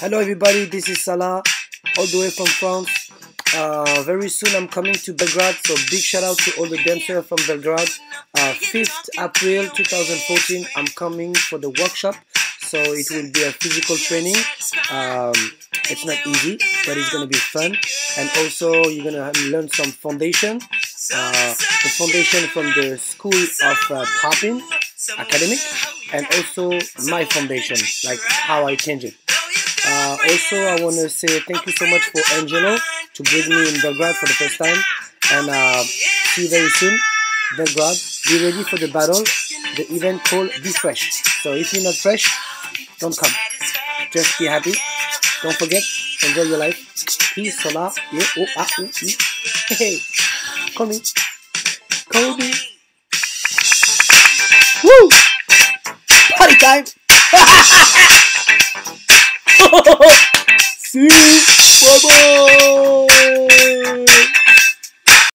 Hello everybody, this is Salah, all the way from France. Uh, very soon I'm coming to Belgrade, so big shout out to all the dancers from Belgrade. Uh, 5th April 2014, I'm coming for the workshop, so it will be a physical training. Um, it's not easy, but it's gonna be fun, and also you're gonna learn some foundation. Uh, the foundation from the School of uh, Popping Academic, and also my foundation, like how I change it. Uh, also, I want to say thank you so much for Angelo to bring me in Belgrade for the first time. And uh, see you very soon. Belgrade, be ready for the battle. The event called Be Fresh. So if you're not fresh, don't come. Just be happy. Don't forget, enjoy your life. Peace, Salah. Yeah, oh, ah, oh. Hey, call me. Call me. Time! See you! Bye bye!